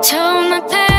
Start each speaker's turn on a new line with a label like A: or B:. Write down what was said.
A: Told my parents